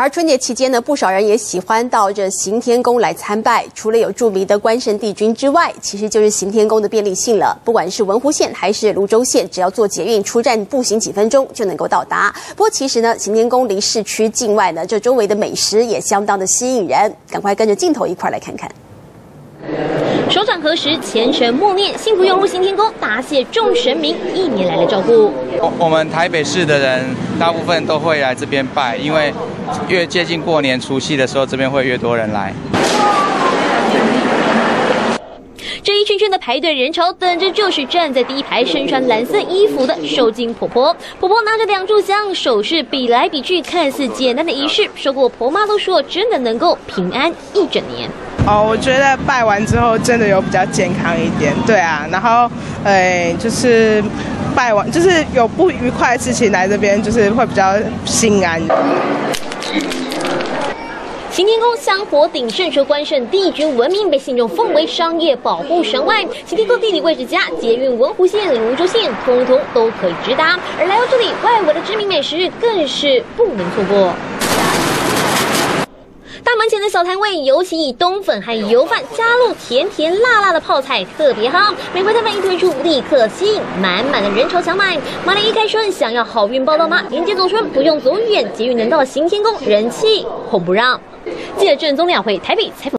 而春节期间呢，不少人也喜欢到这行天宫来参拜。除了有著名的关圣帝君之外，其实就是行天宫的便利性了。不管是文湖线还是泸州线，只要坐捷运出站，步行几分钟就能够到达。不过其实呢，行天宫离市区境外呢，这周围的美食也相当的吸引人。赶快跟着镜头一块来看看。手掌合十，虔诚默念，幸福涌入行天宫，答谢众神明一年来的照顾。我我们台北市的人大部分都会来这边拜，因为越接近过年除夕的时候，这边会越多人来。这一圈圈的排队人潮，等着就是站在第一排身穿蓝色衣服的受精婆婆。婆婆拿着两炷香，手势比来比去，看似简单的仪式，说过婆妈都说真的能够平安一整年。哦，我觉得拜完之后真的有比较健康一点，对啊，然后，呃，就是拜完就是有不愉快的事情来这边，就是会比较心安。行天宫香火鼎盛，除关圣帝君闻名，被信众奉为商业保护神外，行天宫地理位置佳，捷运文湖线、泸州线通通都可以直达。而来到这里，外围的知名美食更是不能错过。小摊位，尤其以冬粉还有油饭加入甜甜辣辣的泡菜特别好。每回摊贩一推出，立刻吸引满满的人潮抢买。马来一开春，想要好运报到吗？连接走春不用走远，捷运能到行天宫，人气红不让。记者郑宗两会台北采访。